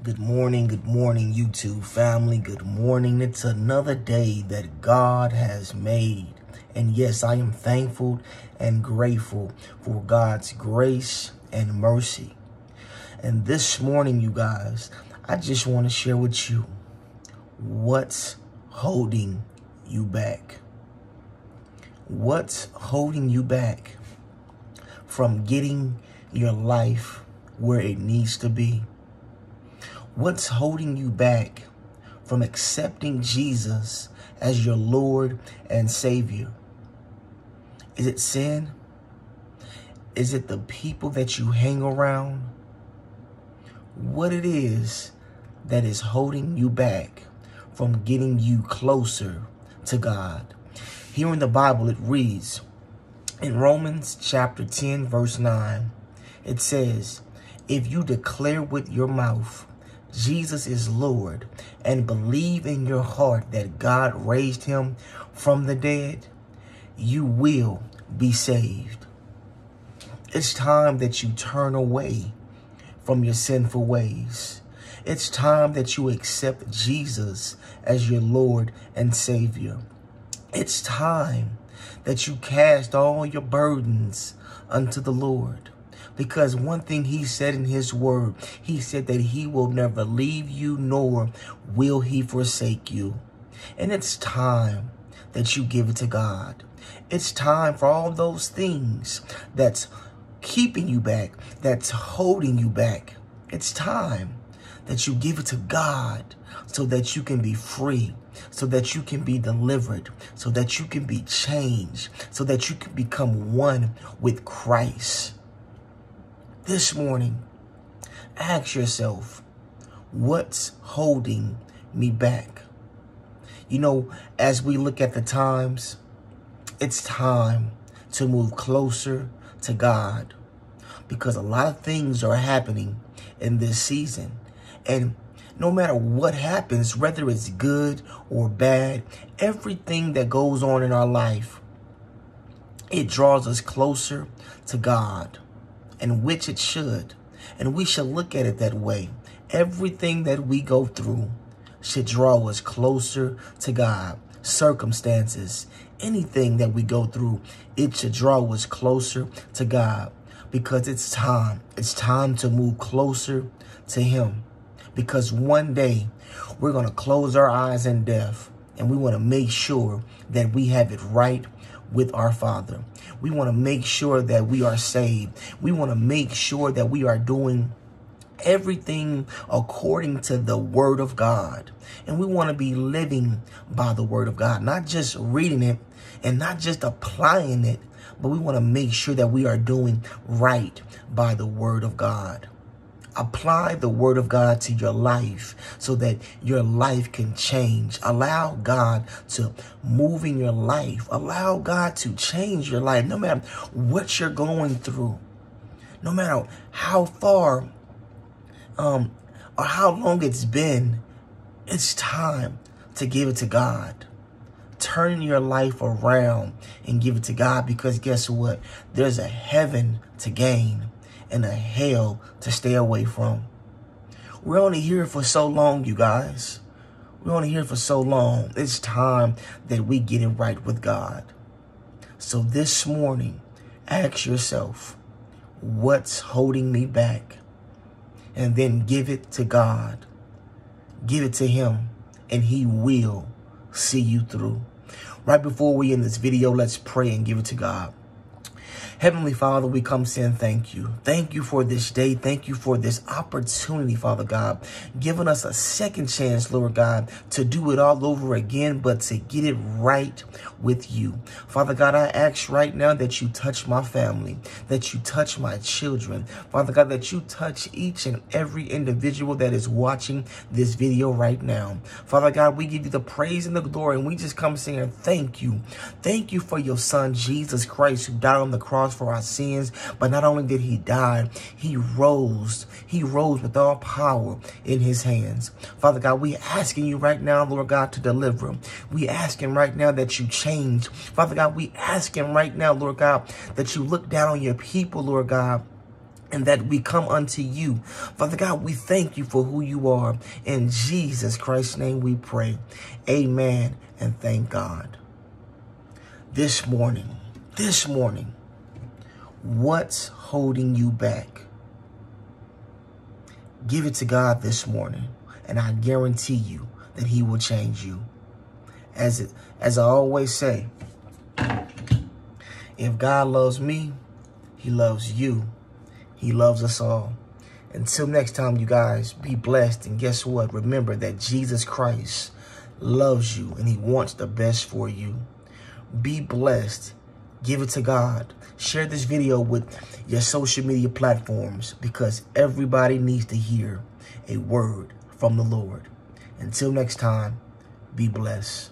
Good morning, good morning, YouTube family. Good morning. It's another day that God has made. And yes, I am thankful and grateful for God's grace and mercy. And this morning, you guys, I just want to share with you what's holding you back. What's holding you back from getting your life where it needs to be? What's holding you back from accepting Jesus as your Lord and Savior? Is it sin? Is it the people that you hang around? What it is that is holding you back from getting you closer to God. Here in the Bible, it reads in Romans chapter 10, verse 9, it says, If you declare with your mouth Jesus is Lord and believe in your heart that God raised him from the dead, you will be saved. It's time that you turn away from your sinful ways. It's time that you accept Jesus as your Lord and Savior. It's time that you cast all your burdens unto the Lord. Because one thing he said in his word, he said that he will never leave you nor will he forsake you. And it's time that you give it to God. It's time for all those things that's keeping you back, that's holding you back. It's time that you give it to God so that you can be free, so that you can be delivered, so that you can be changed, so that you can become one with Christ this morning, ask yourself, what's holding me back? You know, as we look at the times, it's time to move closer to God because a lot of things are happening in this season. And no matter what happens, whether it's good or bad, everything that goes on in our life, it draws us closer to God and which it should. And we should look at it that way. Everything that we go through should draw us closer to God. Circumstances, anything that we go through, it should draw us closer to God because it's time. It's time to move closer to Him because one day we're going to close our eyes in death and we want to make sure that we have it right with our Father. We want to make sure that we are saved. We want to make sure that we are doing everything according to the word of God. And we want to be living by the word of God, not just reading it and not just applying it, but we want to make sure that we are doing right by the word of God. Apply the word of God to your life so that your life can change. Allow God to move in your life. Allow God to change your life no matter what you're going through. No matter how far um, or how long it's been, it's time to give it to God. Turn your life around and give it to God because guess what? There's a heaven to gain and a hell to stay away from. We're only here for so long, you guys. We're only here for so long. It's time that we get it right with God. So this morning, ask yourself, what's holding me back? And then give it to God. Give it to him and he will see you through. Right before we end this video, let's pray and give it to God. Heavenly Father, we come saying thank you. Thank you for this day. Thank you for this opportunity, Father God, giving us a second chance, Lord God, to do it all over again, but to get it right with you. Father God, I ask right now that you touch my family, that you touch my children. Father God, that you touch each and every individual that is watching this video right now. Father God, we give you the praise and the glory, and we just come saying thank you. Thank you for your son, Jesus Christ, who died on the cross cross for our sins. But not only did he die, he rose. He rose with all power in his hands. Father God, we asking you right now, Lord God, to deliver. We asking right now that you change. Father God, we asking right now, Lord God, that you look down on your people, Lord God and that we come unto you. Father God, we thank you for who you are. In Jesus Christ's name we pray. Amen and thank God. This morning, this morning, what's holding you back? Give it to God this morning, and I guarantee you that he will change you. As it, as I always say, if God loves me, he loves you. He loves us all. Until next time, you guys, be blessed. And guess what? Remember that Jesus Christ loves you and he wants the best for you. Be blessed. Give it to God. Share this video with your social media platforms because everybody needs to hear a word from the Lord. Until next time, be blessed.